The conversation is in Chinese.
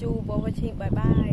me thank you for watching bye bye